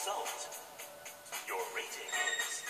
result, your rating is...